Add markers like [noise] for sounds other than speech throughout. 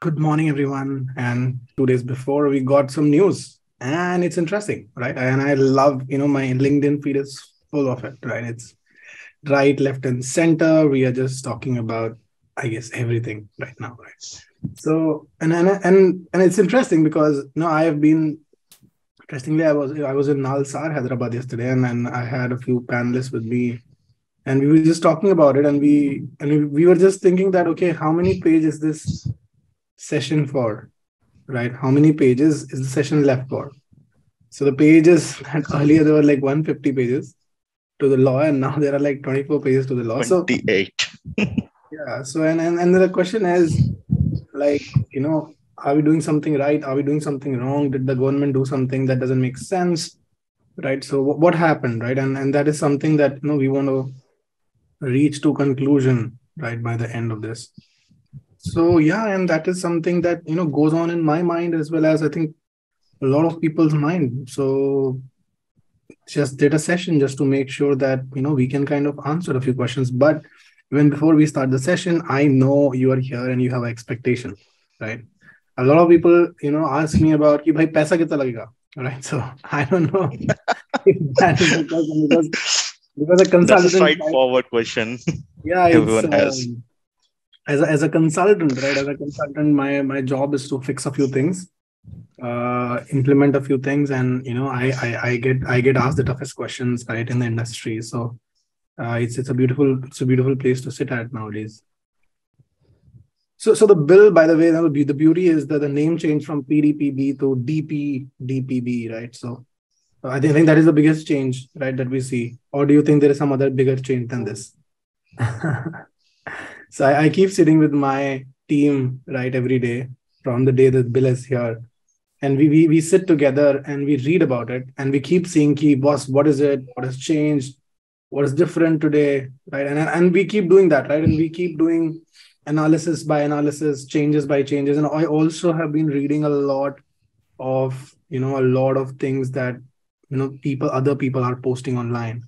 Good morning, everyone. And two days before, we got some news, and it's interesting, right? And I love, you know, my LinkedIn feed is full of it, right? It's right, left, and center. We are just talking about, I guess, everything right now, right? So, and and and and it's interesting because you know I have been interestingly, I was I was in Nalsar, Hyderabad yesterday, and then I had a few panelists with me, and we were just talking about it, and we and we, we were just thinking that okay, how many pages is this session for, right? How many pages is the session left for? So the pages [laughs] earlier there were like 150 pages to the law, and now there are like 24 pages to the law. 28. So [laughs] yeah. So and, and and the question is like, you know, are we doing something right? Are we doing something wrong? Did the government do something that doesn't make sense? Right. So what happened? Right. And and that is something that you know we want to reach to conclusion right by the end of this. So yeah and that is something that you know goes on in my mind as well as i think a lot of people's mind. So just did a session just to make sure that you know we can kind of answer a few questions. But even before we start the session i know you are here and you have expectation right? A lot of people you know ask me about ki bhai paisa kitna lagega right? So i don't know [laughs] if that is because, because, because a consultant That's a straightforward question [laughs] yeah everyone has. um, as a, as a consultant right? As a consultant my my job is to fix a few things uh, implement a few things and you know I, I, I get i get asked the toughest questions right in the industry. So uh, it's it's a beautiful it's a beautiful place to sit at nowadays. So so the bill by the way the beauty is that the name changed from pdpb to dp dpb right? So I think, I think that is the biggest change right that we see. Or do you think there is some other bigger change than this? [laughs] So I, I, keep sitting with my team right every day from the day that bill is here. And we, we we sit together and we read about it and we keep seeing key boss what is it what has changed what is different today right? And, and we keep doing that right? And we keep doing analysis by analysis changes by changes. And i also have been reading a lot of you know a lot of things that you know people other people are posting online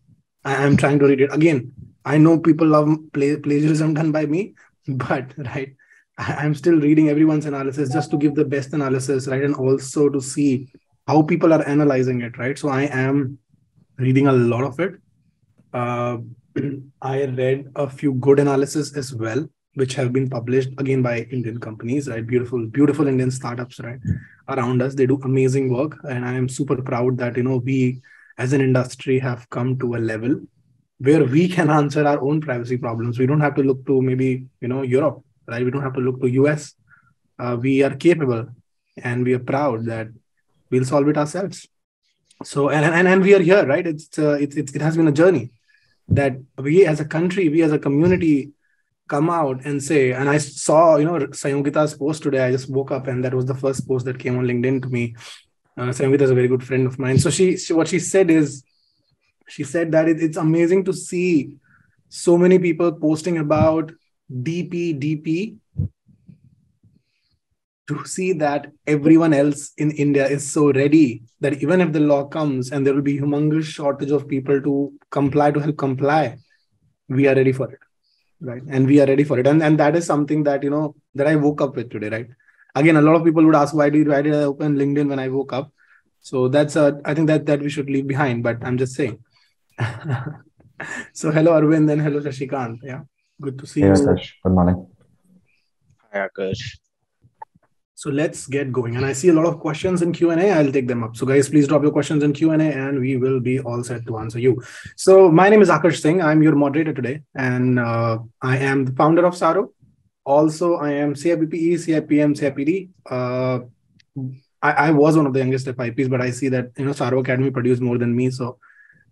I, am trying to read it again I know people love plagiarism done by me, [laughs] but right, I'm still reading everyone's analysis just to give the best analysis, right, and also to see how people are analyzing it, right. So I am reading a lot of it. Uh, [clears throat] I read a few good analysis as well, which have been published again by Indian companies, right? Beautiful, beautiful Indian startups, right, around us. They do amazing work, and I am super proud that you know we, as an industry, have come to a level where we can answer our own privacy problems. We don't have to look to maybe you know Europe, right? We don't have to look to US. Uh, we are capable, and we are proud that we'll solve it ourselves. So and and, and we are here, right? It's, uh, it's it's it has been a journey that we as a country, we as a community come out and say and i saw you know sayogita's post today. I just woke up and that was the first post that came on linkedin to me. Uh, is a very good friend of mine. So she, she what she said is she said that it, it's amazing to see so many people posting about DP, DP, to see that everyone else in India is so ready that even if the law comes and there will be humongous shortage of people to comply to help comply, we are ready for it, right? And we are ready for it, and and that is something that you know that I woke up with today, right? Again, a lot of people would ask why did why did I open LinkedIn when I woke up? So that's a I think that that we should leave behind. But I'm just saying [laughs] so hello Arvind and hello Shashikant. Yeah, good to see hey, you. Akarsh. Good morning. Hi Akarsh. So let's get going. And I see a lot of questions in Q&A. I'll take them up. So guys, please drop your questions in Q&A and we will be all set to answer you. So my name is Akarsh Singh. I'm your moderator today. And uh, I am the founder of Tsaaro. Also, I am CIPPE, CIPM, CIPD. Uh, I, I was one of the youngest FIPs, but I see that, you know, Tsaaro Academy produced more than me. So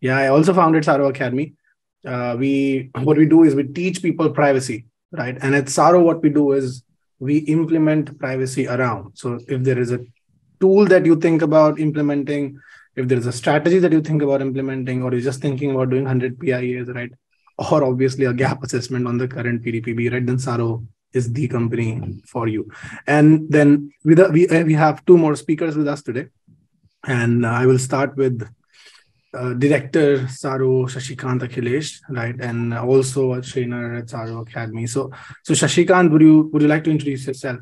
yeah, I also founded Tsaaro Academy. Uh, we what we do is we teach people privacy, right? And at Tsaaro, what we do is we implement privacy around. So if there is a tool that you think about implementing, if there is a strategy that you think about implementing, or you're just thinking about doing 100 PIAs, right? Or obviously a gap assessment on the current PDPB, right? Then Tsaaro is the company for you. And then with we we have two more speakers with us today, and uh, I will start with uh, director Tsaaro Shashikant Akhilesh, right, and also a trainer at Tsaaro Academy. So, so Shashikant, would you would you like to introduce yourself?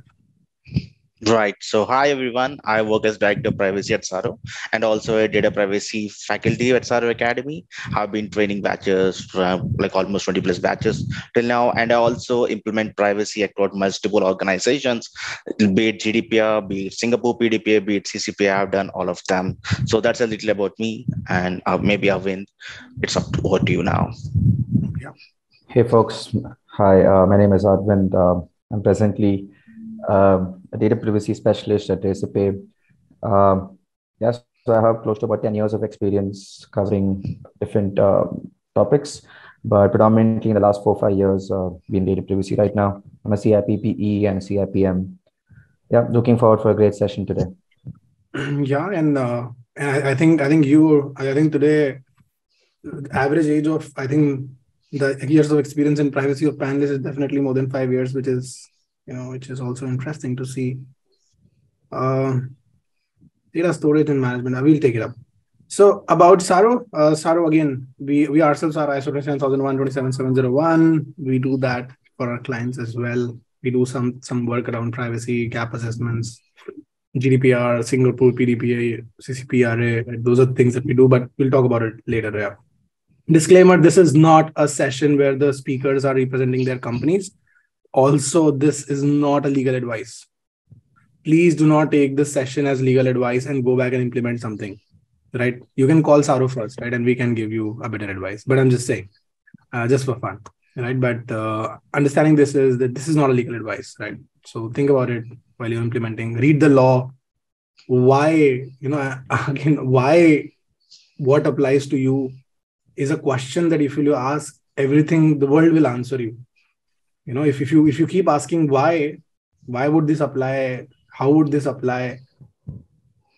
Right. So, hi everyone. I work as director of privacy at Tsaaro and also a data privacy faculty at Tsaaro Academy. I've been training batches from like almost 20 plus batches till now. And I also implement privacy across multiple organizations, be it GDPR, be it Singapore PDPA, be it CCPA. I've done all of them. So that's a little about me. And uh, maybe Arvind, it's up to, over to you now. Yeah. Hey folks. Hi, uh, my name is Arvind. Uh, I'm presently um, a data privacy specialist at Recipe. Um, yes, so I have close to about 10 years of experience covering different uh, topics, but predominantly in the last four five years, uh, in data privacy right now. I'm a CIPPE and CIPM. Yeah, looking forward for a great session today. [clears throat] Yeah, and uh, and I, I think I think you I think today average age of I think the years of experience in privacy of panelists is definitely more than five years, which is you know, which is also interesting to see. Uh, data storage and management. I will take it up. So about Tsaaro, uh, Tsaaro again, we we ourselves are ISO 27001, 27701. We do that for our clients as well. We do some some work around privacy, gap assessments, GDPR, Singapore PDPA, CCPRA. Those are things that we do, but we'll talk about it later. Yeah. Disclaimer: This is not a session where the speakers are representing their companies also this is not a legal advice. Please do not take this session as legal advice and go back and implement something right? You can call Tsaaro first right? And we can give you a better advice. But i'm just saying uh, just for fun right? But uh, understanding this is that this is not a legal advice right? So think about it while you're implementing. Read the law. Why you know [laughs] again why what applies to you is a question that if you ask everything the world will answer you you know if, if you if you keep asking why why would this apply? How would this apply?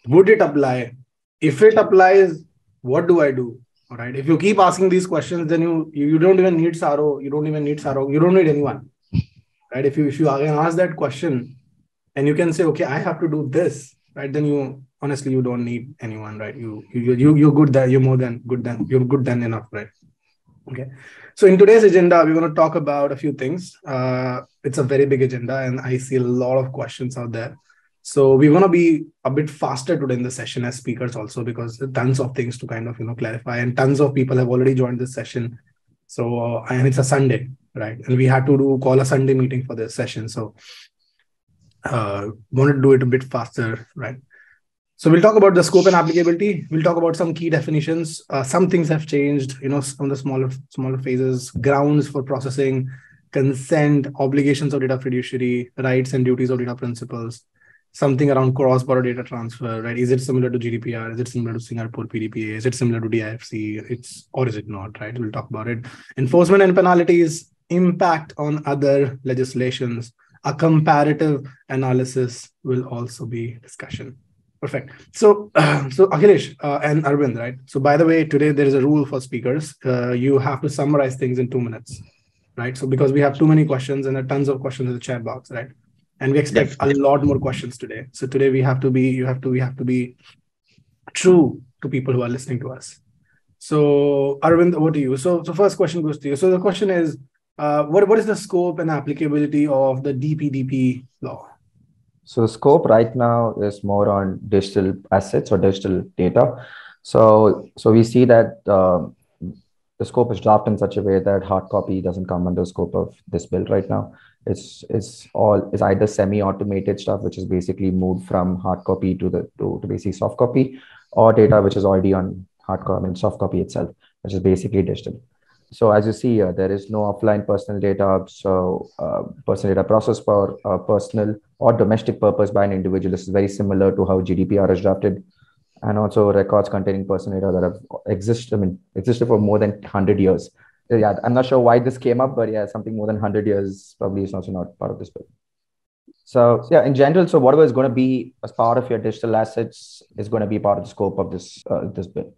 Would it apply? If it applies what do i do? All right. If you keep asking these questions then you you, you don't even need Tsaaro. You don't even need Tsaaro. You don't need anyone. Right? If you if you again ask that question and you can say okay i have to do this right then you honestly you don't need anyone right? You you you you're good there you're more than good than you're good than enough right? Okay so in today's agenda, we're going to talk about a few things. Uh, it's a very big agenda, and I see a lot of questions out there. So we're going to be a bit faster today in the session as speakers also because tons of things to kind of you know clarify, and tons of people have already joined this session. So uh, and it's a Sunday, right? And we had to do call a Sunday meeting for this session. So uh, wanted to do it a bit faster, right? So we'll talk about the scope and applicability. We'll talk about some key definitions. Uh, some things have changed, you know, some of the smaller smaller phases, grounds for processing, consent, obligations of data fiduciary, rights and duties of data principals, something around cross-border data transfer, right? Is it similar to GDPR? Is it similar to Singapore PDPA? Is it similar to DIFC? It's or is it not, right? We'll talk about it. Enforcement and penalties, impact on other legislations, a comparative analysis will also be discussion. Perfect. So, uh, [clears throat] so Akhilesh uh, and Arvind, right? So, by the way, today there is a rule for speakers. Uh, you have to summarize things in two minutes, right? So, because we have too many questions and there are tons of questions in the chat box, right? And we expect a lot more questions today. So today we have to be, you have to, we have to be true to people who are listening to us. So, Arvind, over to you. So, so first question goes to you. So the question is, uh, what what is the scope and applicability of the DPDP law? So the scope right now is more on digital assets or digital data. So so we see that uh, the scope is dropped in such a way that hard copy doesn't come under scope of this bill right now. It's it's all it's either semi-automated stuff, which is basically moved from hard copy to the to, to basically soft copy, or data which is already on hard copy, I mean soft copy itself, which is basically digital. So as you see here, there is no offline personal data. So uh, personal data processed for uh, personal or domestic purpose by an individual. This is very similar to how GDPR is drafted. And also records containing personal data that have existed, I mean, existed for more than 100 years. Yeah, I'm not sure why this came up, but yeah, something more than 100 years probably is also not part of this bill. So yeah, in general, so whatever is going to be as part of your digital assets is going to be part of the scope of this uh, this bill.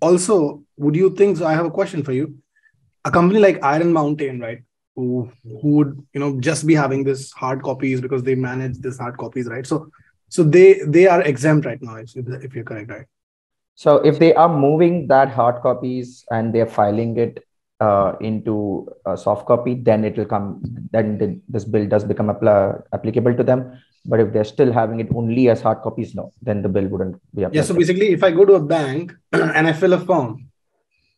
Also, would you think? So I have a question for you a company like Iron Mountain, right? Who who would you know just be having this hard copies because they manage this hard copies, right? So so they they are exempt right now, if, if you're correct, right? So if they are moving that hard copies and they're filing it uh, into a soft copy, then it will come, then the, this bill does become applicable to them. But if they're still having it only as hard copies, no, then the bill wouldn't be applicable. Yeah. So basically, if I go to a bank [clears throat] and I fill a form,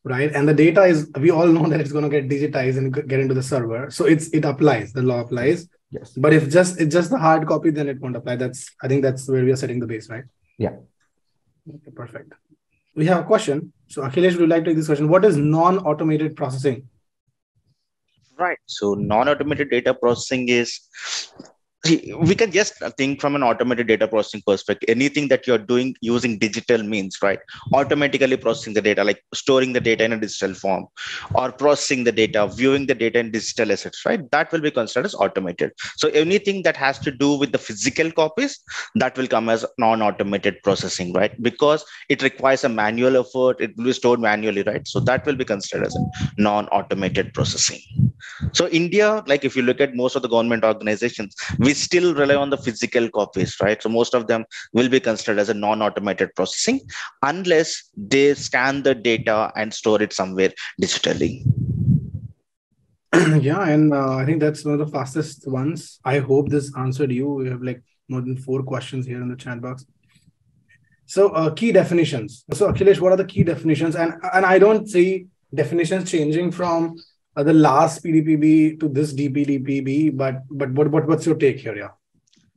right, and the data is, we all know [laughs] that it's going to get digitized and get into the server. So it's it applies, the law applies. Yes. But if just it's just the hard copy, then it won't apply. That's I think that's where we are setting the base, right? Yeah. Okay, perfect. We have a question. So Akhilesh, would you like to take this question? What is non-automated processing? Right. So non-automated data processing is we can just think from an automated data processing perspective. Anything that you're doing using digital means right? Automatically processing the data like storing the data in a digital form or processing the data viewing the data in digital assets right? That will be considered as automated. So anything that has to do with the physical copies that will come as non-automated processing right? Because it requires a manual effort it will be stored manually right? So that will be considered as a non-automated processing. So india like if you look at most of the government organizations we still rely on the physical copies, right? So most of them will be considered as a non-automated processing unless they scan the data and store it somewhere digitally. [clears throat] yeah, and uh, I think that's one of the fastest ones. I hope this answered you. We have like more than four questions here in the chat box. So uh, key definitions. So Akhilesh, what are the key definitions? And and I don't see definitions changing from the last PDPB to this DPDPB, but but what, what what's your take here? Yeah.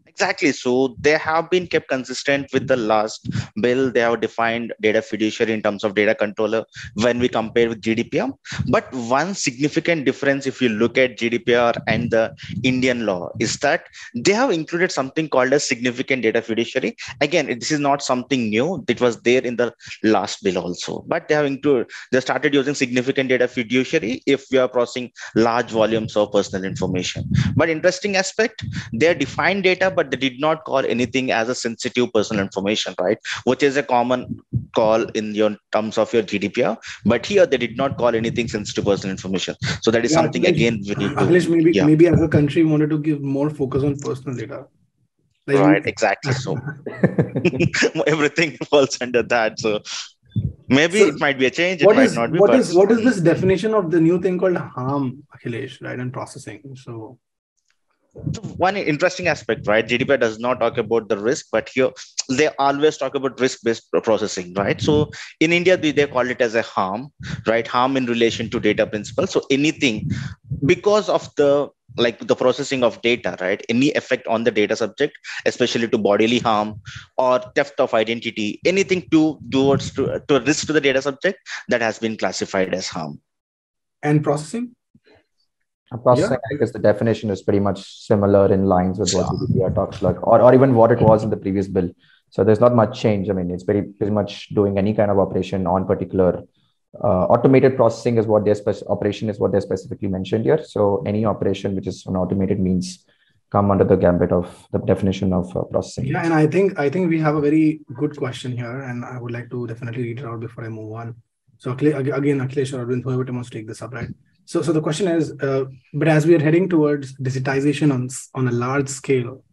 Exactly. So they have been kept consistent with the last bill. They have defined data fiduciary in terms of data controller when we compare with GDPR. But one significant difference, if you look at GDPR and the Indian law, is that they have included something called a significant data fiduciary. Again, this is not something new. It was there in the last bill also. But they have included, they started using significant data fiduciary if we are processing large volumes of personal information. But interesting aspect, they defined data, but they did not call anything as a sensitive personal information, right? Which is a common call in your terms of your GDPR. But here they did not call anything sensitive personal information. So that is yeah, something again we need to, maybe yeah. maybe as a country wanted to give more focus on personal data. Like, right, exactly. So [laughs] [laughs] everything falls under that. So maybe so it might be a change. It what is, not be. What is, what is this definition of the new thing called harm, Akhilesh, right? And processing. So one interesting aspect, right? GDPR does not talk about the risk, but here they always talk about risk-based processing, right? So in India, they, they call it as a harm, right? Harm in relation to data principals. So anything because of the like the processing of data, right? Any effect on the data subject, especially to bodily harm or theft of identity, anything to towards to, to risk to the data subject that has been classified as harm. And processing? Processing, yeah. I guess the definition is pretty much similar in lines with what GDPR talks like, or, or even what it was in the previous bill. So there's not much change. I mean, it's very pretty much doing any kind of operation on particular uh, automated processing is what their spec- operation is what they're specifically mentioned here. So any operation which is an automated means come under the gambit of the definition of uh, processing. Yeah, and I think I think we have a very good question here, and I would like to definitely read it out before I move on. So again, Akhilesh or Arvind, whoever wants to take this up, right? So, so the question is, uh, but as we are heading towards digitization on, on a large scale,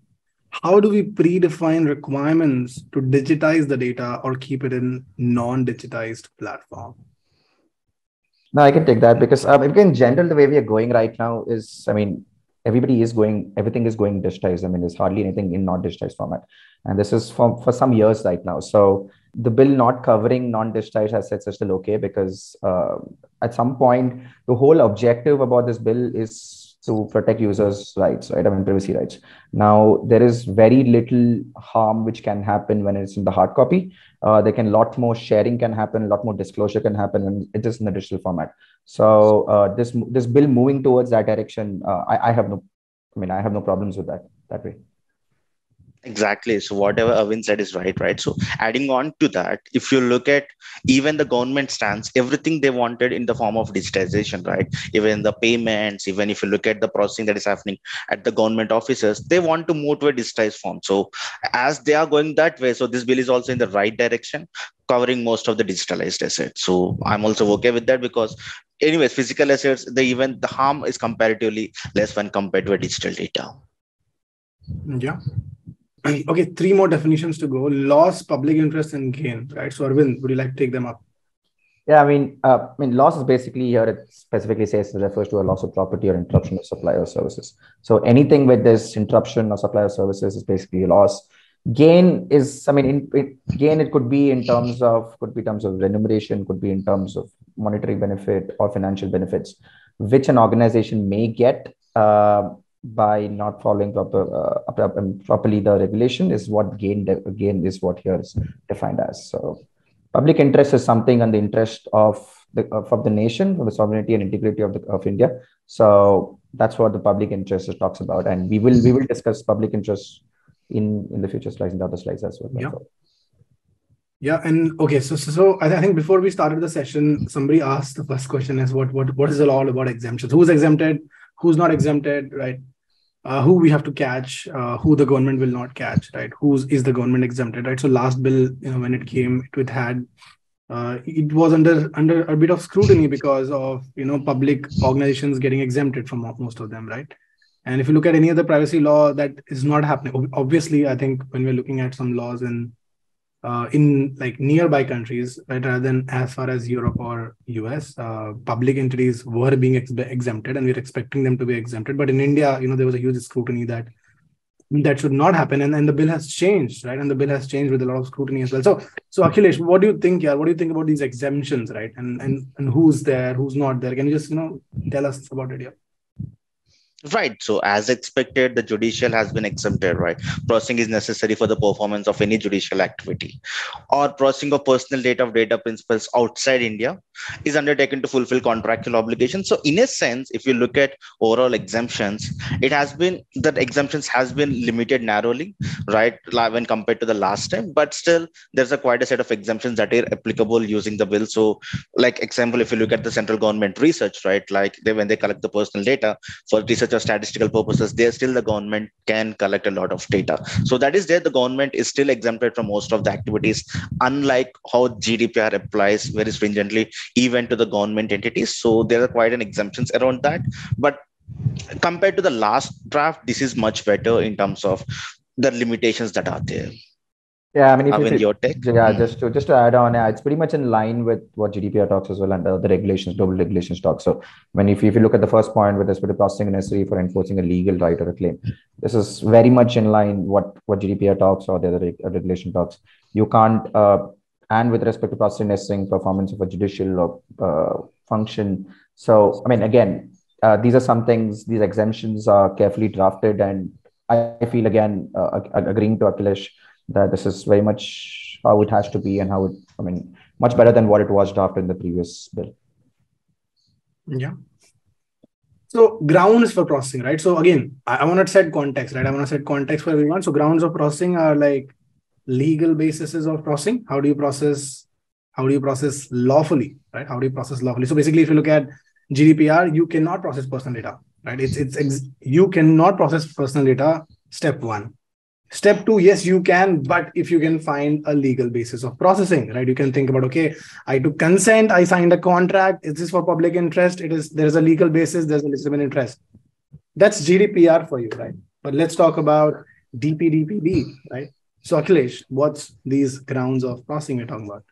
how do we predefine requirements to digitize the data or keep it in non-digitized platform? No, I can take that because um, in general, the way we are going right now is, I mean, everybody is going, everything is going digitized. I mean, there's hardly anything in not digitized format. And this is for, for some years right now. So the bill not covering non-digitized assets is still okay because uh, at some point the whole objective about this bill is to protect users' rights, right? I mean privacy rights. Now there is very little harm which can happen when it's in the hard copy. Uh, there can a lot more sharing can happen, a lot more disclosure can happen when it is in the digital format. So uh, this this bill moving towards that direction, uh, I, I have no, I mean I have no problems with that that way. Exactly. So whatever Arvind said is right, right? So adding on to that, if you look at even the government stance, everything they wanted in the form of digitization, right? Even the payments, even if you look at the processing that is happening at the government offices, they want to move to a digitized form. So as they are going that way, so this bill is also in the right direction, covering most of the digitalized assets. So I'm also okay with that because anyways, physical assets, the even the harm is comparatively less when compared to a digital data. Yeah. [clears throat] okay, three more definitions to go: loss, public interest, and gain. Right. So, Arvind, would you like to take them up? Yeah, I mean, uh, I mean, loss is basically here. It specifically says it refers to a loss of property or interruption of supply or services. So anything with this interruption of supply of services is basically a loss. Gain is, I mean, in, in, gain it could be in terms of could be terms of remuneration, could be in terms of monetary benefit or financial benefits, which an organization may get uh, by not following proper uh, properly the regulation is what gain gain is what here is defined as. So public interest is something on the interest of the of the nation, for the sovereignty and integrity of the of India. So that's what the public interest talks about, and we will we will discuss public interest in in the future slides and the other slides as well. Yeah. Yeah, and okay, so so, so I, think before we started the session, somebody asked the first question is what what what is it all about exemptions? Who's exempted? Who's not exempted? Right? uh, who we have to catch, uh, who the government will not catch, right? Who's is the government exempted, right? So last bill, you know, when it came, it had uh, it was under under a bit of scrutiny because of you know public organizations getting exempted from most of them, right? And if you look at any other privacy law, that is not happening. Obviously, I think when we're looking at some laws in uh, in like nearby countries, right, rather than as far as Europe or US, uh, public entities were being ex- exempted, and we're expecting them to be exempted. But in India, you know, there was a huge scrutiny that that should not happen, and, and the bill has changed, right? And the bill has changed with a lot of scrutiny as well. So, so Akhilesh, what do you think? Yeah, what do you think about these exemptions, right? And and and who's there, who's not there? Can you just you know tell us about it? Yeah. Right. So, as expected, the judicial has been exempted, right? Processing is necessary for the performance of any judicial activity. Or processing of personal data of data principals outside India is undertaken to fulfill contractual obligations. So, in a sense, if you look at overall exemptions, it has been that exemptions has been limited narrowly, right? When compared to the last time, but still there's a quite a set of exemptions that are applicable using the bill. So, like example, if you look at the central government research, right? Like they when they collect the personal data for research such statistical purposes, there still the government can collect a lot of data. So that is there. The government is still exempted from most of the activities, unlike how GDPR applies very stringently even to the government entities. So there are quite an exemptions around that. But compared to the last draft, this is much better in terms of the limitations that are there. Yeah, I mean, if mean, your take. Yeah, mm. just to just to add on, yeah, it's pretty much in line with what GDPR talks as well and the, the regulations, global regulations talk. So, when if, if you look at the first point with respect to processing necessary for enforcing a legal right or a claim, this is very much in line what what GDPR talks or the other regulation talks. You can't, uh, and with respect to processing necessary performance of a judicial uh, function. So, I mean, again, uh, these are some things. These exemptions are carefully drafted, and I feel again uh, agreeing to Akhilesh that this is very much how it has to be and how it, I mean, much better than what it was drafted in the previous bill. Yeah. So grounds for processing, right? So again, I, I want to set context, right? I want to set context for everyone. So grounds of processing are like legal basis of processing. How do you process? How do you process lawfully, right? How do you process lawfully? So basically, if you look at GDPR, you cannot process personal data, right? It's it's ex- you cannot process personal data. Step one, Step two, yes, you can, but if you can find a legal basis of processing, right? You can think about, okay, I took consent, I signed a contract. Is this for public interest? It is, there's a legal basis, there's a legitimate interest. That's GDPR for you, right? But let's talk about DPDPD, right? So Akhilesh, what's these grounds of processing you're talking about?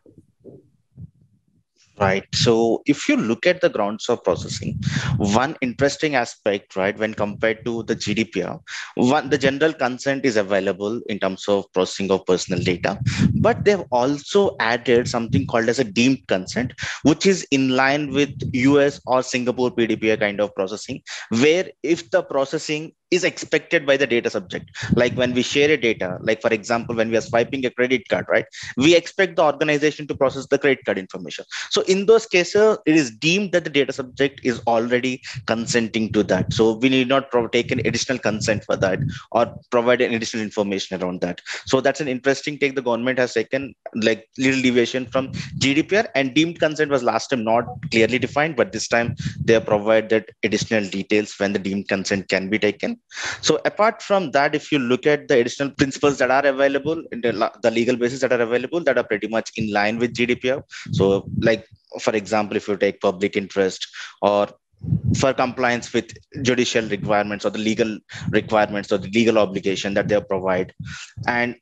Right. So if you look at the grounds of processing, one interesting aspect, right, when compared to the GDPR, one the general consent is available in terms of processing of personal data, but they've also added something called as a deemed consent, which is in line with US or Singapore PDPA kind of processing, where if the processing is expected by the data subject. Like when we share a data like for example when we are swiping a credit card right? We expect the organization to process the credit card information. So in those cases it is deemed that the data subject is already consenting to that. So we need not take an additional consent for that or provide an additional information around that. So that's an interesting take the government has taken like little deviation from gdpr and deemed consent was last time not clearly defined but this time they have provided additional details when the deemed consent can be taken so apart from that, if you look at the additional principles that are available in the, the legal basis that are available, that are pretty much in line with GDPR. So like, for example, if you take public interest or for compliance with judicial requirements or the legal requirements or the legal obligation that they provide and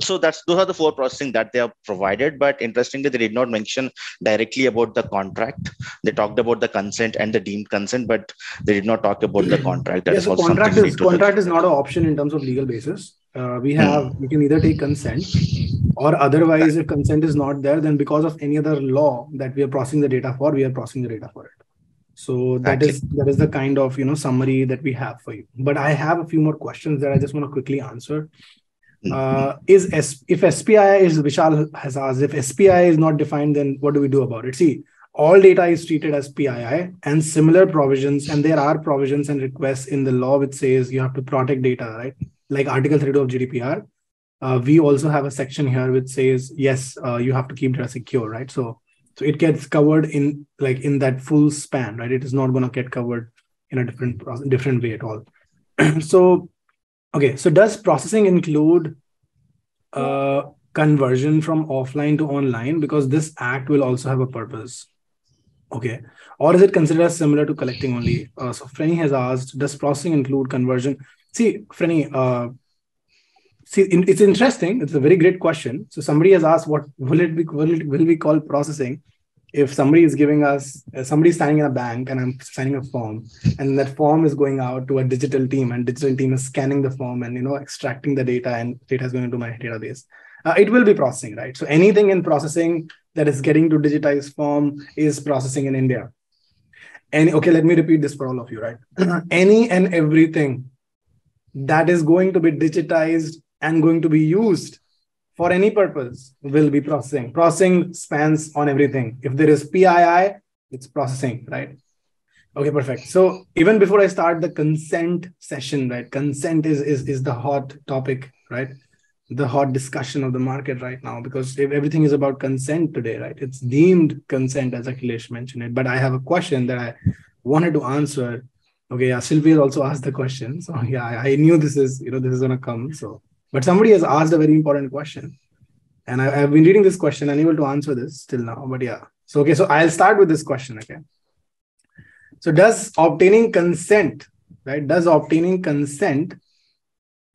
so that's those are the four processing that they have provided but interestingly they did not mention directly about the contract. They talked about the consent and the deemed consent but they did not talk about the contract. That yeah, is so contract is contract is not an option in terms of legal basis. Uh, we have hmm. we can either take consent or otherwise if consent is not there then because of any other law that we are processing the data for we are processing the data for it. So that is that is the kind of you know summary that we have for you. But i have a few more questions that i just want to quickly answer uh, is S- if SPI is Vishal has asked if SPI is not defined, then what do we do about it? See, all data is treated as PII and similar provisions, and there are provisions and requests in the law which says you have to protect data, right? Like Article 32 of GDPR. Uh, we also have a section here which says yes, uh, you have to keep data secure, right? So, so it gets covered in like in that full span, right? It is not going to get covered in a different different way at all. [clears throat] so Okay, so does processing include uh, conversion from offline to online? Because this act will also have a purpose. Okay, or is it considered as similar to collecting only? Uh, so Frenny has asked, does processing include conversion? See, Frenny, uh, see, it's interesting. It's a very great question. So somebody has asked, what will it be? Will it will we call processing? If somebody is giving us somebody standing in a bank and i'm signing a form and that form is going out to a digital team and digital team is scanning the form and you know extracting the data and data is going into my database uh, it will be processing right? So anything in processing that is getting to digitized form is processing in india. And okay let me repeat this for all of you right? [clears throat] Any and everything that is going to be digitized and going to be used for any purpose will be processing. Processing spans on everything. If there is PII, it's processing, right? Okay, perfect. So even before I start the consent session, right? Consent is is is the hot topic, right? The hot discussion of the market right now because if everything is about consent today, right? It's deemed consent as Akhilesh mentioned it. But I have a question that I wanted to answer. Okay, yeah, Sylvia also asked the question. So yeah, I, I knew this is you know this is gonna come. So but somebody has asked a very important question. And I, have been reading this question, unable to answer this till now. But yeah. So, okay. So I'll start with this question. Okay. So, does obtaining consent, right? Does obtaining consent,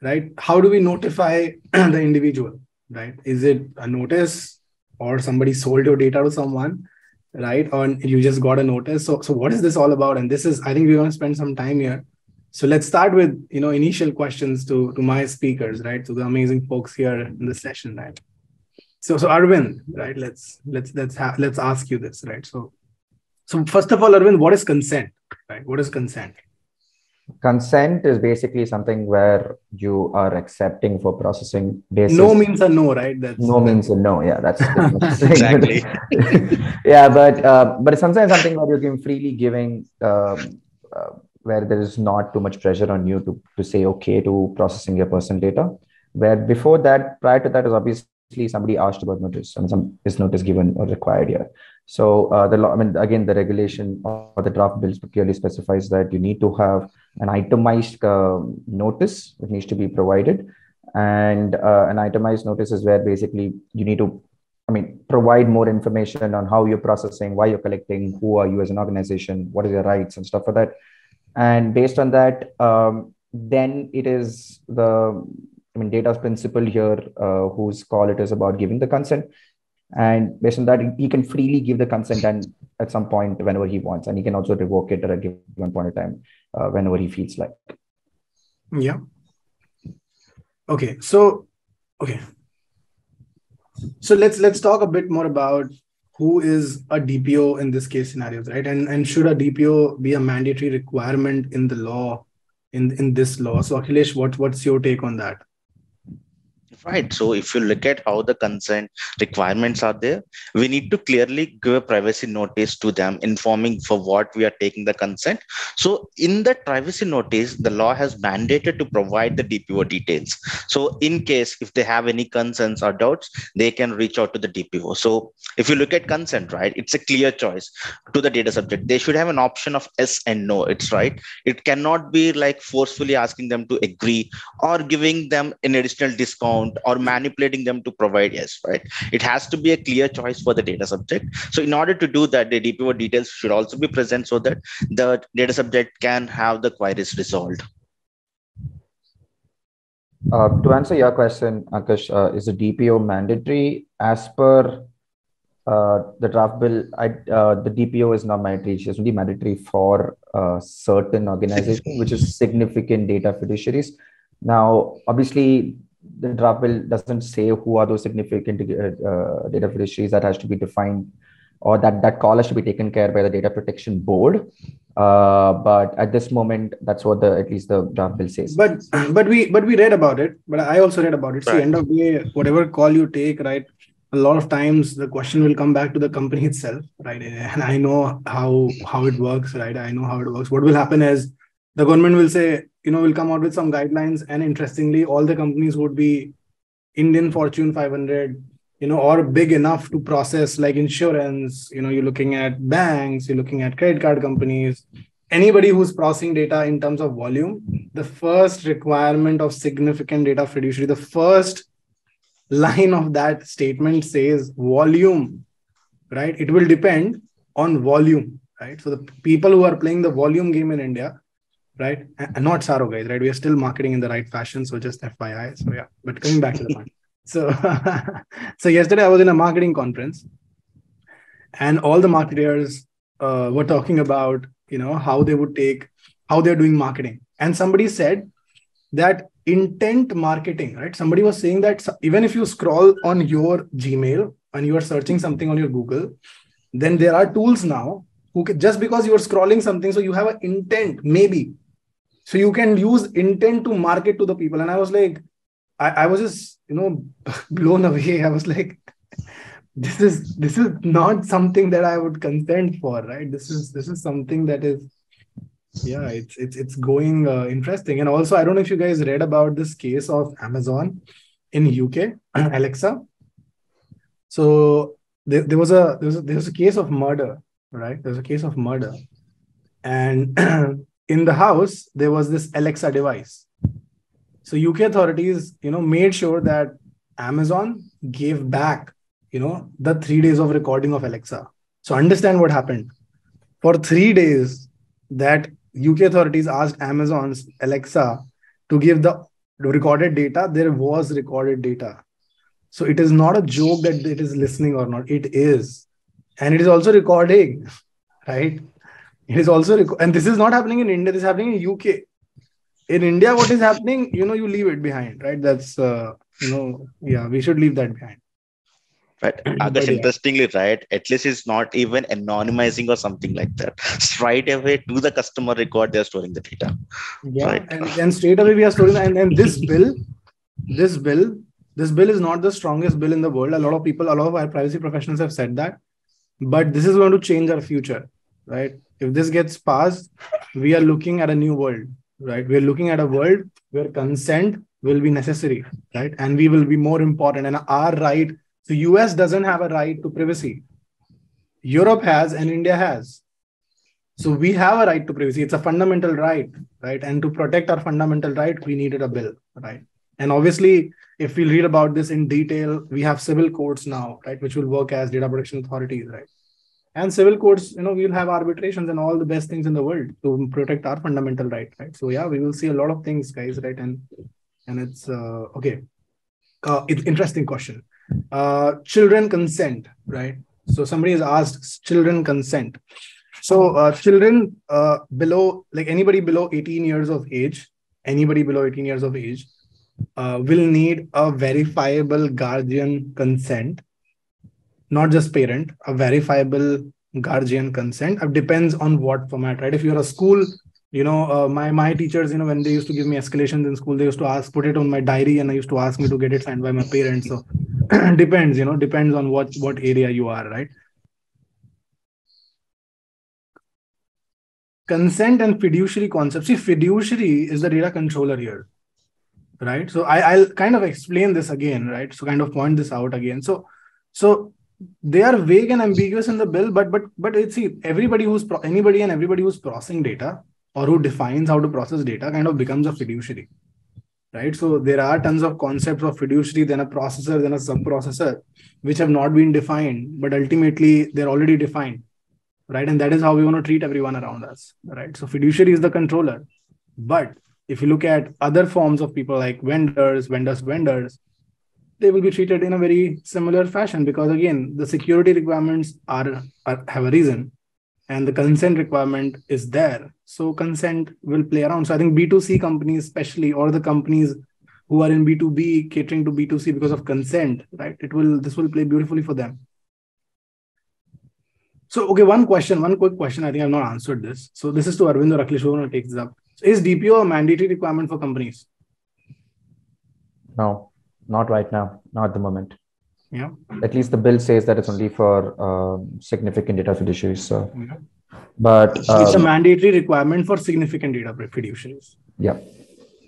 right? How do we notify [clears throat] the individual, right? Is it a notice or somebody sold your data to someone? right or you just got a notice so so what is this all about and this is i think we're going to spend some time here so let's start with you know initial questions to to my speakers, right? To the amazing folks here in the session, right? So so Arvind, right? Let's let's let's have let's ask you this, right? So so first of all, Arvind, what is consent? Right? What is consent? Consent is basically something where you are accepting for processing basis. No means a no, right? That's no means a no. Yeah, that's, that's [laughs] exactly. [laughs] yeah, but uh, but it's sometimes something where you can freely giving. Um, uh, where there is not too much pressure on you to, to say okay to processing your personal data. Where before that, prior to that, is obviously somebody asked about notice and some is notice given or required here. So uh, the law, I mean, again, the regulation or the draft bill clearly specifies that you need to have an itemized uh, notice that needs to be provided, and uh, an itemized notice is where basically you need to I mean, provide more information on how you're processing, why you're collecting, who are you as an organization, what are your rights and stuff like that and based on that um, then it is the i mean data's principal here uh, whose call it is about giving the consent. And based on that he can freely give the consent and at some point whenever he wants. And he can also revoke it at a given point of time uh, whenever he feels like. Yeah. Okay. So okay. So let's let's talk a bit more about who is a DPO in this case scenarios, right? And and should a DPO be a mandatory requirement in the law, in in this law? So Akhilesh, what what's your take on that? Right. So if you look at how the consent requirements are there we need to clearly give a privacy notice to them informing for what we are taking the consent. So in that privacy notice the law has mandated to provide the dpo details. So in case if they have any concerns or doubts they can reach out to the dpo so if you look at consent right it's a clear choice to the data subject. They should have an option of yes and no. It's right. It cannot be like forcefully asking them to agree or giving them an additional discount or manipulating them to provide yes, right? It has to be a clear choice for the data subject. So in order to do that, the DPO details should also be present so that the data subject can have the queries resolved. Uh, to answer your question, Akarsh, uh, is the DPO mandatory as per uh, the draft bill? I, uh, the DPO is not mandatory; it's only mandatory for uh, certain organizations, which is significant data fiduciaries. Now, obviously, the draft bill doesn't say who are those significant uh, data fiduciaries that has to be defined or that that call has to be taken care by the data protection board. Uh, but at this moment that's what the at least the draft bill says. But but we but we read about it but i also read about it. Right. see end of the day whatever call you take right a lot of times the question will come back to the company itself right? And i know how how it works right? I know how it works. What will happen is the government will say you know will come out with some guidelines and interestingly all the companies would be indian fortune 500 you know or big enough to process like insurance. You know you're looking at banks you're looking at credit card companies. Anybody who's processing data in terms of volume the first requirement of significant data fiduciary the first line of that statement says volume right? It will depend on volume right? So the people who are playing the volume game in india right? And not Tsaaro guys right? We are still marketing in the right fashion so just fyi so yeah but coming back to the point. [laughs] So, [laughs] so yesterday I was in a marketing conference, and all the marketers uh, were talking about you know how they would take how they're doing marketing, and somebody said that intent marketing, right? Somebody was saying that even if you scroll on your Gmail and you are searching something on your Google, then there are tools now who can, just because you are scrolling something, so you have an intent maybe, so you can use intent to market to the people. And I was like, I, I was just you know [laughs] blown away. I was like this is this is not something that i would consent for right? This is this is something that is yeah it's it's it's going uh, interesting. And also i don't know if you guys read about this case of amazon in uk [clears throat] alexa. So there, there was a there was a, there was a case of murder right? There was a case of murder. And [clears throat] in the house there was this alexa device so UK authorities, you know, made sure that Amazon gave back, you know, the three days of recording of Alexa. So understand what happened. For three days, that UK authorities asked Amazon's Alexa to give the recorded data. There was recorded data. So it is not a joke that it is listening or not. It is. And it is also recording, [laughs] right? It is also, and this is not happening in India, this is happening in UK in India, what is happening, you know, you leave it behind, right? That's, uh, you know, yeah, we should leave that behind. Right. August, yeah. interestingly, right, at least it's not even anonymizing or something like that. [laughs] Straight away to the customer record, they're storing the data. Yeah. Right. And, and straight away we are storing, and, and this bill, this bill, this bill is not the strongest bill in the world. A lot of people, a lot of our privacy professionals have said that. But this is going to change our future, right? If this gets passed, we are looking at a new world right? We're looking at a world where consent will be necessary, right? And we will be more important. And our right, the US doesn't have a right to privacy. Europe has and India has. So we have a right to privacy. It's a fundamental right, right? And to protect our fundamental right, we needed a bill, right? And obviously, if we read about this in detail, we have civil courts now, right, which will work as data protection authorities, right? And civil courts you know we'll have arbitrations and all the best things in the world to protect our fundamental right right? So yeah we will see a lot of things guys right? And and it's uh, okay. Uh, it's interesting question. Uh, children consent right? So somebody has asked children consent. So uh, children uh, below like anybody below 18 years of age anybody below 18 years of age uh, will need a verifiable guardian consent not just parent, a verifiable guardian consent. It depends on what format, right? If you're a school, you know, uh, my my teachers, you know, when they used to give me escalations in school, they used to ask, put it on my diary, and I used to ask me to get it signed by my parents. So [clears throat] depends, you know, depends on what what area you are, right? Consent and fiduciary concepts. See, fiduciary is the data controller here, right? So I, I'll kind of explain this again, right? So kind of point this out again. So so they are vague and ambiguous in the bill but but but it's see everybody who's pro- anybody and everybody who's processing data or who defines how to process data kind of becomes a fiduciary right? So there are tons of concepts of fiduciary, then a processor, then a sub-processor, which have not been defined, but ultimately they're already defined, right? And that is how we want to treat everyone around us, right? So fiduciary is the controller. But if you look at other forms of people like vendors, vendors, vendors, they will be treated in a very similar fashion because again, the security requirements are, are have a reason and the consent requirement is there. So consent will play around. So I think B2C companies, especially, or the companies who are in B2B catering to B2C because of consent, right? It will this will play beautifully for them. So okay, one question, one quick question. I think I've not answered this. So this is to Arvind or Akhilesh who take this up. So is DPO a mandatory requirement for companies? No, not right now, not at the moment. Yeah. At least the bill says that it's only for um, significant data fiduciaries so. Yeah. but um, it's a um, mandatory requirement for significant data fiduciaries. Yeah.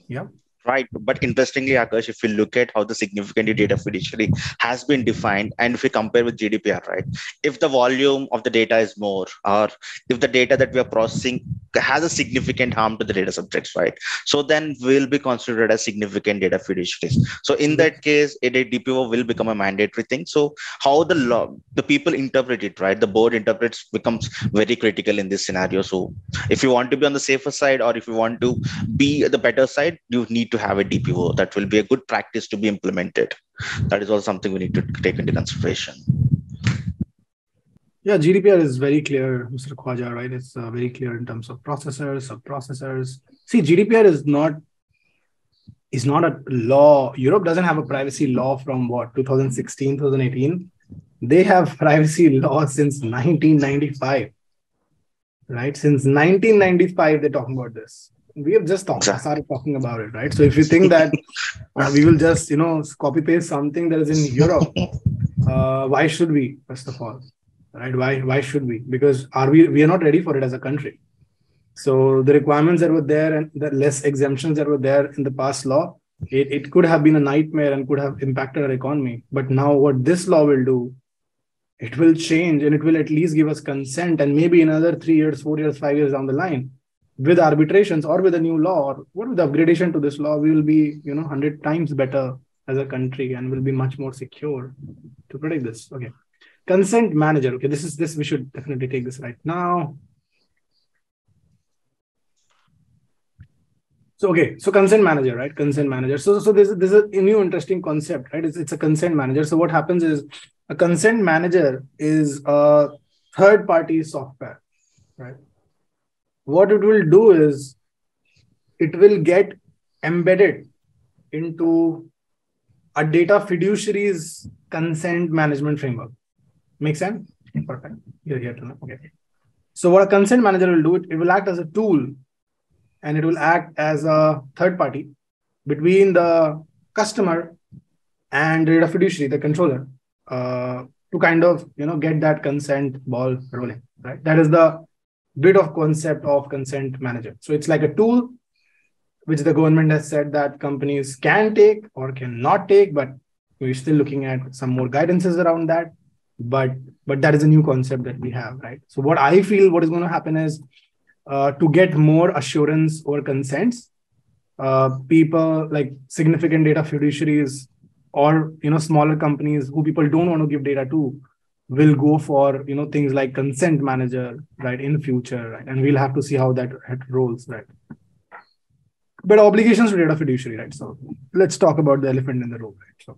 Yeah. Right. But interestingly, Akarsh, if you look at how the significant data fiduciary has been defined, and if we compare with GDPR, right, if the volume of the data is more, or if the data that we are processing has a significant harm to the data subjects, right, so then will be considered as significant data fiduciaries. So in that case, a DPO will become a mandatory thing. So how the law, the people interpret it, right, the board interprets becomes very critical in this scenario. So if you want to be on the safer side, or if you want to be the better side, you need to have a DPO. That will be a good practice to be implemented. That is also something we need to take into consideration. Yeah, GDPR is very clear, Mr. Khwaja, right? It's uh, very clear in terms of processors, sub-processors. See, GDPR is not is not a law. Europe doesn't have a privacy law from what 2016, 2018. They have [laughs] privacy law since 1995. Right? Since 1995, they're talking about this we have just talked, started talking about it, right? So if you think that [laughs] uh, we will just, you know, copy paste something that is in Europe, [laughs] uh, why should we? First of all, right? Why why should we? Because are we we are not ready for it as a country. So the requirements that were there and the less exemptions that were there in the past law, it, it could have been a nightmare and could have impacted our economy. But now what this law will do, it will change and it will at least give us consent. And maybe another three years, four years, five years down the line, with arbitrations or with a new law or what with the upgradation to this law, we will be, you know, 100 times better as a country and will be much more secure to predict this. Okay. Consent manager. Okay. This is this. We should definitely take this right now. So, okay. So consent manager, right? Consent manager. So, so this, this is a new interesting concept, right? It's, it's a consent manager. So what happens is a consent manager is a third party software, right? what it will do is it will get embedded into a data fiduciary's consent management framework. Make sense? Perfect. You're here to know. Okay. So what a consent manager will do, it, it will act as a tool and it will act as a third party between the customer and the fiduciary, the controller, uh, to kind of you know get that consent ball rolling. Right. That is the bit of concept of consent manager. So it's like a tool which the government has said that companies can take or cannot take, but we're still looking at some more guidances around that. But but that is a new concept that we have, right? So what I feel what is going to happen is uh, to get more assurance or consents, uh, people like significant data fiduciaries or you know smaller companies who people don't want to give data to will go for you know things like consent manager right in future right? And we'll have to see how that, rolls right? But obligations to data fiduciary right? So let's talk about the elephant in the room right? So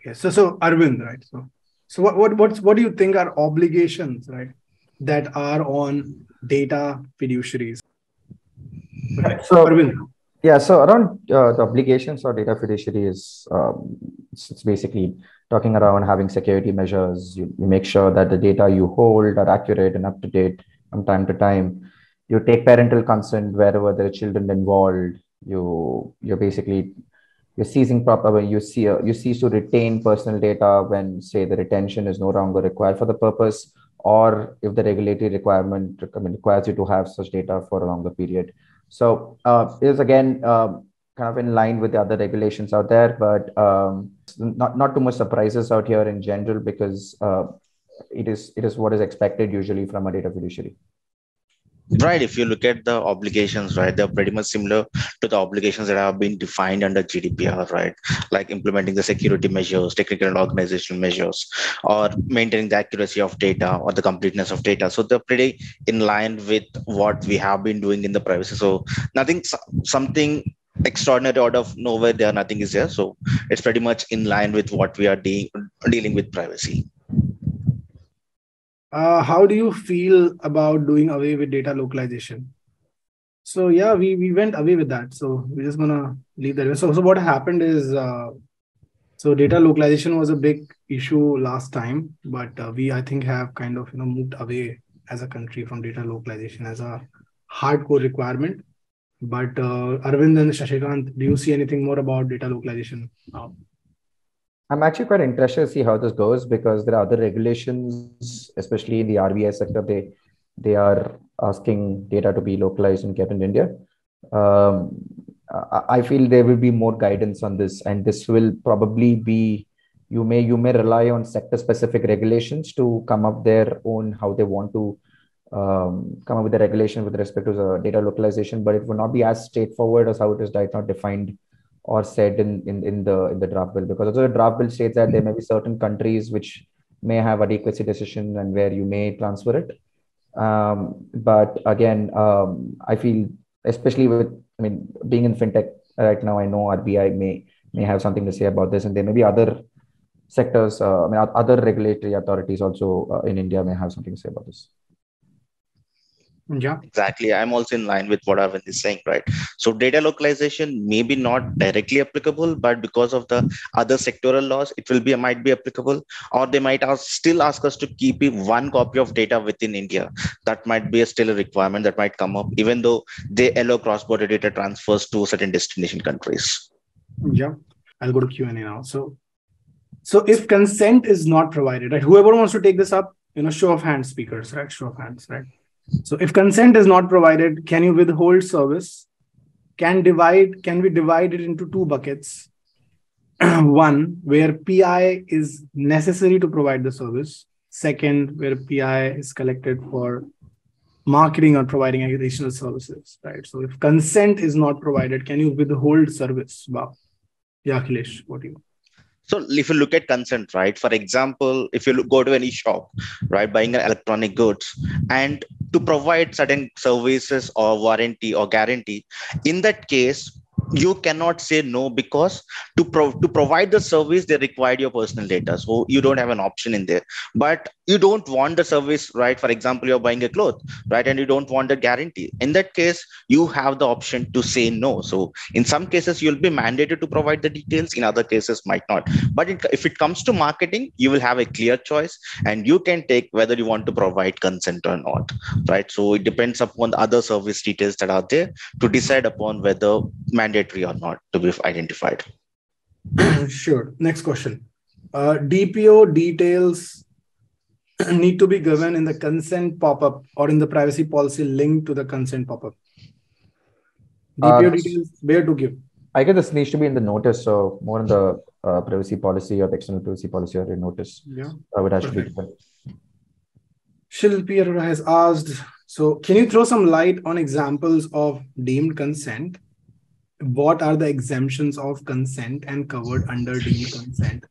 okay so so arvind right? So so what what what's, what do you think are obligations right that are on data fiduciaries right. so arvind yeah so around uh, the obligations or data fiduciary is um, it's, it's basically talking around having security measures. You, you make sure that the data you hold are accurate and up to date from time to time. You take parental consent wherever there are children involved. You you're basically you're seizing proper when you see you cease to retain personal data when say the retention is no longer required for the purpose or if the regulatory requirement requires you to have such data for a longer period. So uh, is again uh, kind of in line with the other regulations out there, but um, not not too much surprises out here in general because uh, it is it is what is expected usually from a data fiduciary. Right. If you look at the obligations, right, they're pretty much similar to the obligations that have been defined under GDPR, right? Like implementing the security measures, technical and organizational measures, or maintaining the accuracy of data or the completeness of data. So they're pretty in line with what we have been doing in the privacy. So nothing, something extraordinary out of nowhere there, nothing is there. So it's pretty much in line with what we are de- dealing with privacy. Uh, how do you feel about doing away with data localization? So yeah, we we went away with that. So we're just gonna leave that. So so what happened is, uh, so data localization was a big issue last time, but uh, we I think have kind of you know moved away as a country from data localization as a hardcore requirement. But uh, Arvind and Shashikant, do you see anything more about data localization? I'm actually quite interested to see how this goes because there are other regulations, especially in the RBI sector. They they are asking data to be localized and kept in India. Um, I feel there will be more guidance on this, and this will probably be you may you may rely on sector specific regulations to come up their own how they want to um, come up with the regulation with respect to the data localization, but it will not be as straightforward as how it is right now defined or said in, in, in the in the draft bill because also the draft bill states that there may be certain countries which may have adequacy decision and where you may transfer it. Um, but again um, i feel especially with i mean being in fintech right now i know rbi may may have something to say about this and there may be other sectors uh, i mean other regulatory authorities also uh, in india may have something to say about this yeah. Exactly. I'm also in line with what Arvind is saying right? So data localization may be not directly applicable but because of the other sectoral laws it will be might be applicable or they might ask, still ask us to keep one copy of data within india. That might be a still a requirement that might come up even though they allow cross-border data transfers to certain destination countries. Yeah. I'll go to q&a now. So so if consent is not provided right whoever wants to take this up you know show of hands speakers right? Show of hands right so if consent is not provided, can you withhold service? Can divide, can we divide it into two buckets? [clears throat] One, where PI is necessary to provide the service. Second, where PI is collected for marketing or providing additional services, right? So if consent is not provided, can you withhold service? Wow. Yeah, Akhilesh, what do you? So if you look at consent, right? For example, if you go to any shop, right, buying an electronic goods, and to provide certain services or warranty or guarantee, in that case, you cannot say no because to pro- to provide the service they require your personal data. So you don't have an option in there. But you don't want the service right? For example you're buying a cloth right? And you don't want a guarantee. In that case you have the option to say no. So in some cases you'll be mandated to provide the details. In other cases might not. But it, if it comes to marketing you will have a clear choice and you can take whether you want to provide consent or not right? So it depends upon the other service details that are there to decide upon whether mandate mandatory or not to be identified. sure. Next question. Uh, DPO details [clears throat] need to be given in the consent pop-up or in the privacy policy linked to the consent pop-up. DPO uh, details where to give? I guess this needs to be in the notice, so more in the uh, privacy policy or the external privacy policy or in notice. Yeah. Uh, it has to be given. Shilpi has asked, so can you throw some light on examples of deemed consent what are the exemptions of consent and covered under deemed consent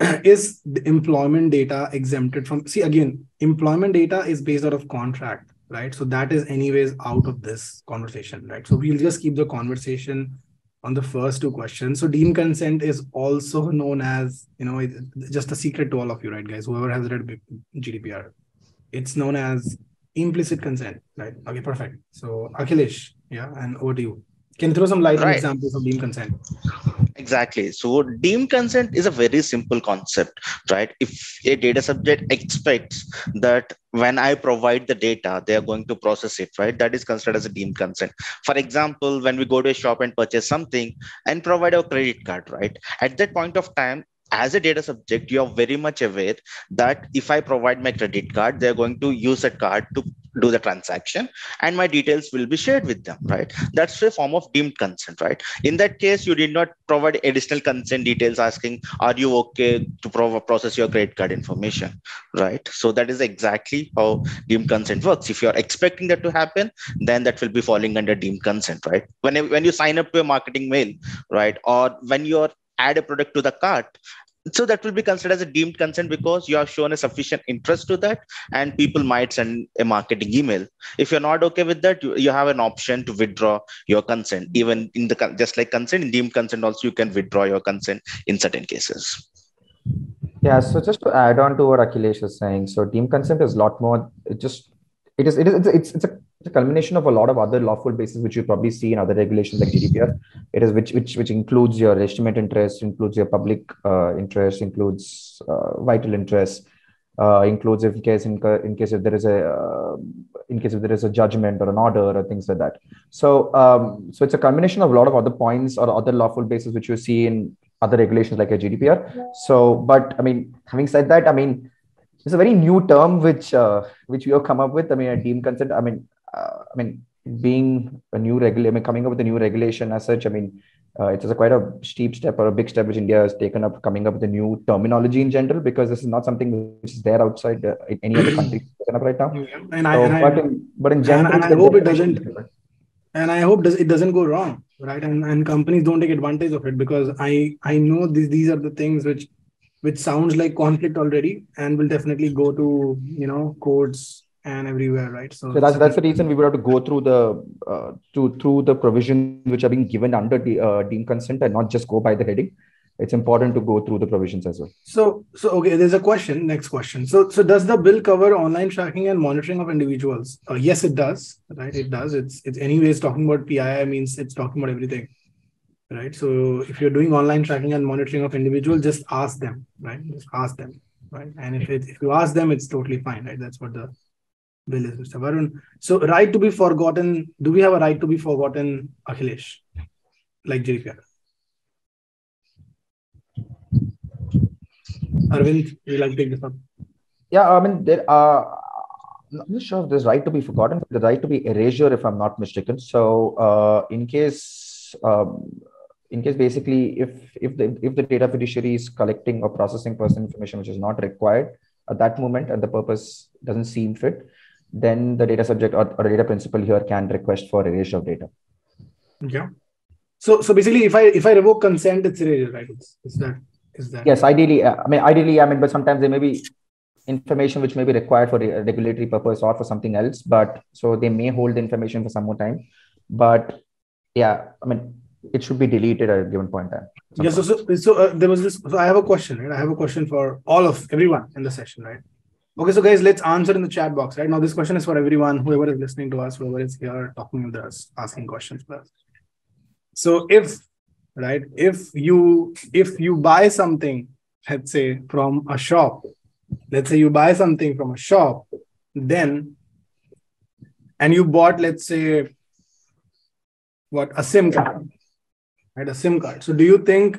[clears throat] is the employment data exempted from see again employment data is based out of contract right? So that is anyways out of this conversation right? So we'll just keep the conversation on the first two questions. So deemed consent is also known as you know just a secret to all of you right guys? Whoever has read gdpr it's known as implicit consent right? Okay perfect. So akhilesh yeah and over to you can you throw some light right. on examples of deemed consent? Exactly. So deemed consent is a very simple concept, right? If a data subject expects that when I provide the data, they are going to process it, right? That is considered as a deemed consent. For example, when we go to a shop and purchase something and provide our credit card, right? At that point of time, as a data subject, you are very much aware that if I provide my credit card, they're going to use that card to do the transaction and my details will be shared with them, right? That's a form of deemed consent, right? In that case, you did not provide additional consent details asking, are you okay to pro- process your credit card information, right? So that is exactly how deemed consent works. If you're expecting that to happen, then that will be falling under deemed consent, right? When, when you sign up to a marketing mail, right? Or when you're add a product to the cart. So that will be considered as a deemed consent because you have shown a sufficient interest to that and people might send a marketing email. If you're not okay with that you, you have an option to withdraw your consent. Even in the just like consent in deemed consent also you can withdraw your consent in certain cases. Yeah so just to add on to what akhilesh is saying so deemed consent is a lot more it just it is it is it's, it's a it's a culmination of a lot of other lawful bases which you probably see in other regulations like GDPR. It is which which which includes your legitimate interest, includes your public uh, interest, includes uh, vital interest, uh, includes if in case in, in case if there is a uh, in case if there is a judgment or an order or things like that. So um, so it's a combination of a lot of other points or other lawful bases which you see in other regulations like a GDPR. So, but I mean, having said that, I mean, it's a very new term which uh, which we have come up with. I mean, a deemed consent. I mean, uh, I mean, being a new regulation, I mean, coming up with a new regulation as such, I mean, uh, it is a quite a steep step or a big step which India has taken up, coming up with a new terminology in general, because this is not something which is there outside uh, any other country taken up right now. And I, and but, in, but in general, and, and I hope it doesn't. And I hope does, it doesn't go wrong, right? And and companies don't take advantage of it because I I know these these are the things which which sounds like conflict already and will definitely go to you know courts and everywhere, right? So, so that's that's the reason we would have to go through the uh, to through the provisions which are being given under the uh, deemed consent and not just go by the heading. It's important to go through the provisions as well. So so okay, there's a question. Next question. So so does the bill cover online tracking and monitoring of individuals? Uh, yes, it does. Right, it does. It's it's anyways talking about PII means it's talking about everything. Right. So if you're doing online tracking and monitoring of individuals, just ask them. Right. Just ask them. Right. And if it, if you ask them, it's totally fine. Right. That's what the bill Mr. Varun. So, right to be forgotten. Do we have a right to be forgotten, Akhilesh, like GDPR? Arvind, you like to take this up? Yeah, I mean, there are. I'm not sure if there's right to be forgotten, the right to be erasure, if I'm not mistaken. So, uh, in case, um, in case basically, if if the if the data fiduciary is collecting or processing personal information which is not required at that moment and the purpose doesn't seem fit, then the data subject or, or data principal here can request for erasure of data. Yeah. So so basically, if I if I revoke consent, it's erasure, right? Is, is that is that? Yes, ideally. Uh, I mean, ideally, I mean, but sometimes there may be information which may be required for a regulatory purpose or for something else. But so they may hold the information for some more time. But yeah, I mean, it should be deleted at a given point in time. Yes. Yeah, so so, so uh, there was this. So I have a question. Right? I have a question for all of everyone in the session. Right. Okay, so guys, let's answer in the chat box. Right now, this question is for everyone, whoever is listening to us, whoever is here talking with us, asking questions for us. So if right, if you if you buy something, let's say from a shop, let's say you buy something from a shop, then and you bought, let's say, what a SIM card, right? A SIM card. So do you think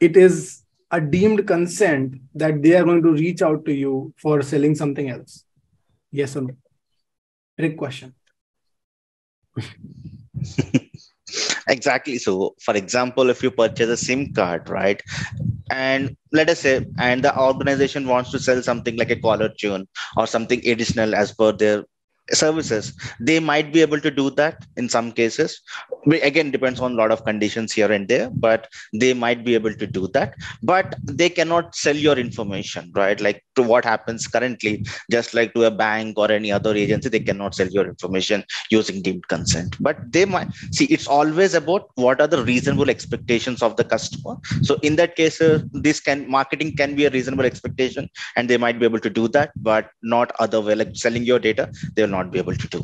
it is a deemed consent that they are going to reach out to you for selling something else? Yes or no? Trick question. [laughs] exactly. So, for example, if you purchase a SIM card, right, and let us say, and the organization wants to sell something like a caller tune or something additional as per their services they might be able to do that in some cases. We, again depends on a lot of conditions here and there but they might be able to do that. But they cannot sell your information right? Like to what happens currently just like to a bank or any other agency they cannot sell your information using deemed consent. But they might see it's always about what are the reasonable expectations of the customer. So in that case uh, this can marketing can be a reasonable expectation and they might be able to do that but not other way like selling your data they will not be able to do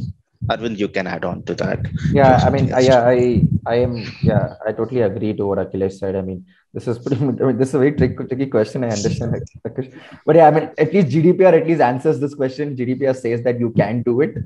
Arvind, you can add on to that. Yeah, I mean, yeah, I, I am, yeah, I totally agree to what Akhilesh said. I mean, this is pretty, I mean, this is a very tricky, tricky question. I understand, but yeah, I mean, at least GDPR at least answers this question. GDPR says that you can do it.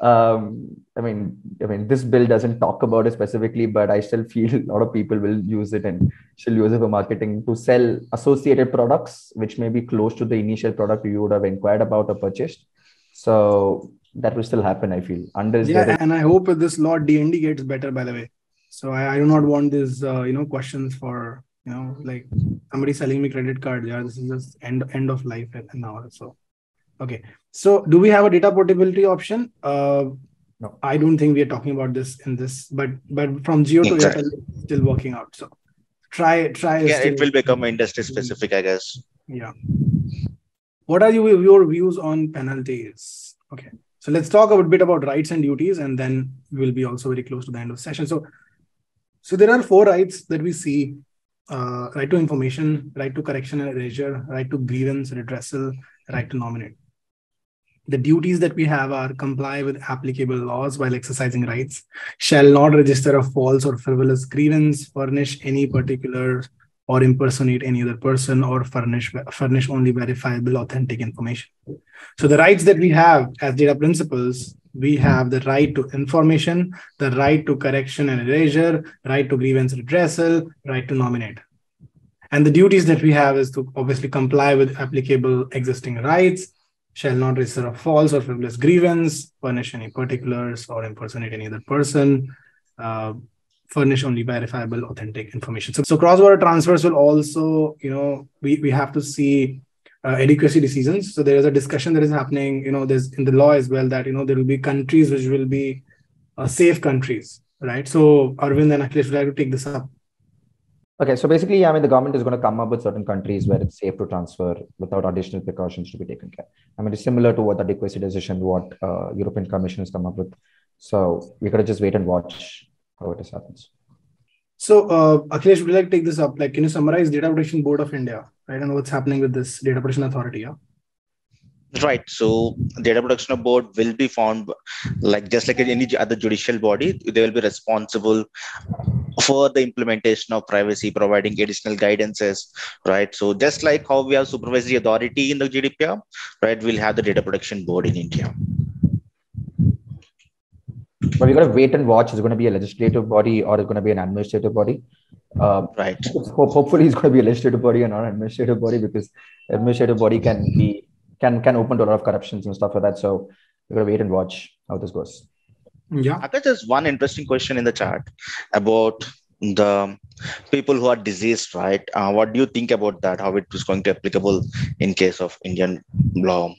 um, I mean, I mean, this bill doesn't talk about it specifically, but I still feel a lot of people will use it and still use it for marketing to sell associated products, which may be close to the initial product you would have inquired about or purchased. So that will still happen. I feel. Under yeah, and I hope this law DND gets better. By the way, so I, I do not want these uh, you know questions for you know like somebody selling me credit card. Yeah, this is just end end of life and now. So Okay. So do we have a data portability option? Uh, no. I don't think we are talking about this in this, but but from Jio to exactly. Airtel, still working out. So try try. Yeah, it will become industry specific, I guess. Yeah. What are you, your views on penalties? Okay. So let's talk a bit about rights and duties, and then we will be also very close to the end of the session. So, so there are four rights that we see: uh, right to information, right to correction and erasure, right to grievance redressal, right to nominate the duties that we have are comply with applicable laws while exercising rights, shall not register a false or frivolous grievance, furnish any particular or impersonate any other person, or furnish furnish only verifiable authentic information. So the rights that we have as data principals, we have the right to information, the right to correction and erasure, right to grievance redressal, right to nominate. And the duties that we have is to obviously comply with applicable existing rights, shall not register a false or frivolous grievance, furnish any particulars, or impersonate any other person, uh, furnish only verifiable, authentic information. So, so cross-border transfers will also, you know, we, we have to see uh, adequacy decisions. So there is a discussion that is happening, you know, there's in the law as well that, you know, there will be countries which will be uh, safe countries, right? So Arvind and Akhilesh would like to take this up. Okay, so basically, I mean, the government is going to come up with certain countries where it's safe to transfer without additional precautions to be taken care. I mean, it's similar to what the adequacy decision, what uh, European Commission has come up with. So we to just wait and watch how it happens. So, uh, Akhilesh, would you like to take this up? Like, can you summarize Data Protection Board of India? Right, and what's happening with this Data Protection Authority? Yeah. Right. So data protection board will be found like just like any other judicial body, they will be responsible for the implementation of privacy, providing additional guidances, right? So just like how we have supervisory authority in the GDPR, right? We'll have the data protection board in India. But we got to wait and watch. Is it going to be a legislative body or is it going to be an administrative body? Um, right. Hopefully, it's going to be a legislative body and not an administrative body because administrative body can be can can open to a lot of corruptions and stuff like that. So we got to wait and watch how this goes. Yeah. I think there's one interesting question in the chat about the people who are diseased, right? Uh, what do you think about that? How it is going to be applicable in case of Indian law?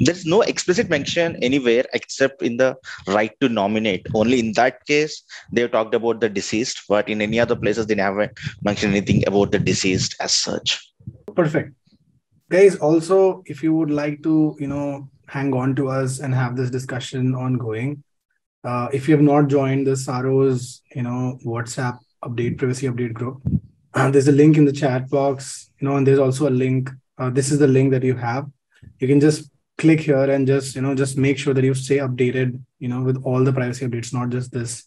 There's no explicit mention anywhere except in the right to nominate. Only in that case, they talked about the deceased, but in any other places, they never mentioned anything about the deceased as such. Perfect. Guys, also, if you would like to, you know, hang on to us and have this discussion ongoing. Uh, if you have not joined the Tsaaro's, you know, WhatsApp update, privacy update group, uh, [clears throat] there's a link in the chat box, you know, and there's also a link. Uh, this is the link that you have. You can just click here and just, you know, just make sure that you stay updated, you know, with all the privacy updates, not just this.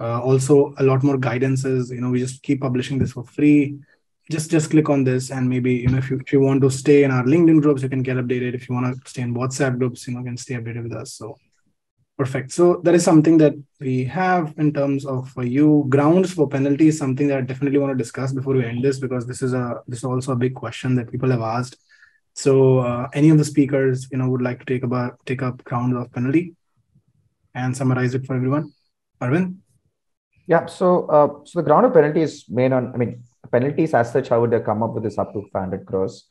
Uh, also, a lot more guidances. You know, we just keep publishing this for free. Just just click on this and maybe you know if you if you want to stay in our linkedin groups you can get updated. If you want to stay in whatsapp groups you know you can stay updated with us. So perfect. So that is something that we have in terms of for you. Grounds for penalty is something that i definitely want to discuss before we end this because this is a this is also a big question that people have asked so uh, any of the speakers you know would like to take about take up grounds of penalty and summarize it for everyone arvind yeah so uh, so the ground of penalty is main on i mean penalties as such, how would they come up with this up to 500 crores?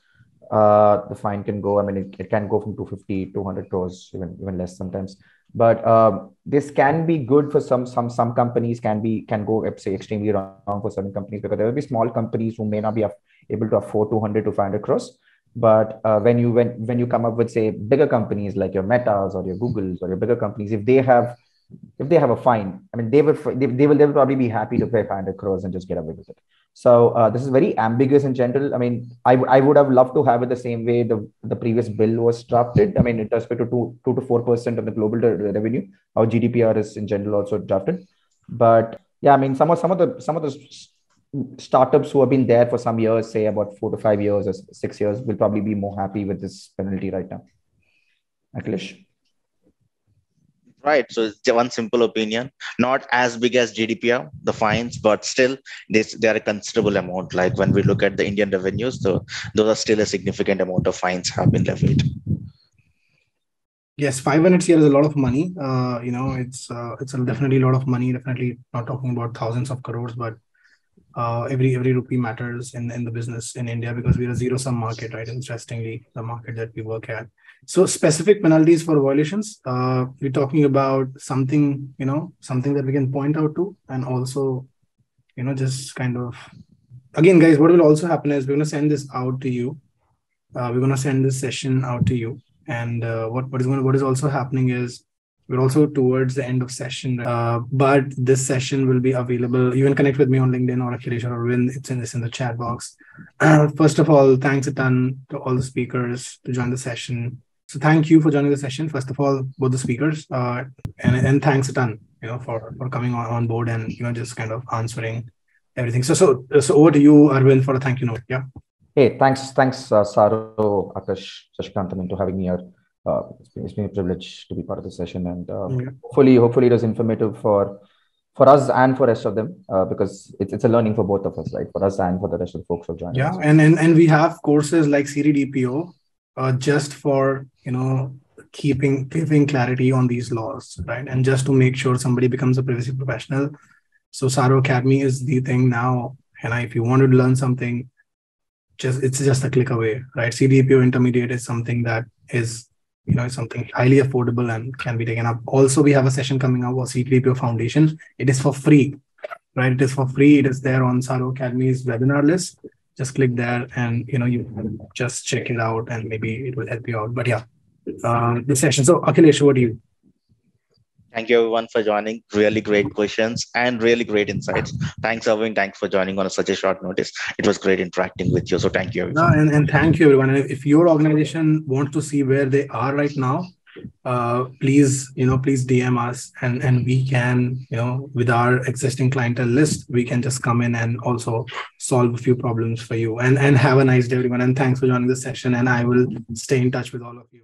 Uh, the fine can go, I mean, it, it can go from 250, 200 crores, even, even less sometimes. But um, this can be good for some, some, some companies can be, can go, say, extremely wrong for certain companies because there will be small companies who may not be able to afford 200 to 500 crores. But uh, when you, when, when you come up with, say, bigger companies like your Metas or your Googles or your bigger companies, if they have if they have a fine, I mean, they will they, they will they will probably be happy to pay 500 crores and just get away with it. So uh, this is very ambiguous in general. I mean, I, I would have loved to have it the same way the, the previous bill was drafted. I mean, in respect to two, two to four percent of the global revenue, our GDPR is in general also drafted. But yeah, I mean, some of some of the some of the startups who have been there for some years, say about four to five years or six years, will probably be more happy with this penalty right now. Akhilesh? Right. So it's one simple opinion, not as big as GDPR, the fines, but still this they are a considerable amount. Like when we look at the Indian revenues, so those are still a significant amount of fines have been levied. Yes, 500 here is a lot of money. Uh, you know, it's uh, it's a definitely a lot of money. Definitely not talking about thousands of crores, but uh, every every rupee matters in, in the business in India because we're a zero sum market, right? Interestingly, the market that we work at. So specific penalties for violations. Uh, we're talking about something, you know, something that we can point out to, and also, you know, just kind of, again, guys, what will also happen is we're to send this out to you. Uh, we're going to send this session out to you and uh, what what is going what is also happening is we're also towards the end of session, uh, but this session will be available. You can connect with me on LinkedIn or Akhilesh or Arvind. It's in this in the chat box. Uh, [clears throat] first of all, thanks a ton to all the speakers to join the session. So thank you for joining the session. First of all, both the speakers, uh, and and thanks a ton, you know, for for coming on, on board and you know just kind of answering everything. So so so over to you, Arvind, for a thank you note. Yeah. Hey, thanks, thanks, uh, Tsaaro, Akarsh, Shashikant, to having me here. Uh, it's, been, it's been a privilege to be part of the session, and uh, yeah. hopefully, hopefully, it was informative for for us and for rest of them uh, because it's, it's a learning for both of us, right? For us and for the rest of the folks who join. Yeah, us. and, and and we have courses like CDDPO uh, just for you know keeping giving clarity on these laws, right? And just to make sure somebody becomes a privacy professional. So Tsaaro Academy is the thing now, and if you want to learn something just it's just a click away, right? CDPO intermediate is something that is you know something highly affordable and can be taken up. Also, we have a session coming up for CDPO Foundation. It is for free, right? It is for free. It is there on Tsaaro Academy's webinar list. Just click there and you know you just check it out and maybe it will help you out. But yeah, uh, the session. So Akhilesh, what do you? Thank you everyone for joining. Really great questions and really great insights. Thanks, Arvind. Thanks for joining on such a short notice. It was great interacting with you. So thank you. No, and, and thank you everyone. If your organization wants to see where they are right now, uh, please, you know, please DM us and, and we can, you know, with our existing clientele list, we can just come in and also solve a few problems for you and, and have a nice day, everyone. And thanks for joining the session. And I will stay in touch with all of you.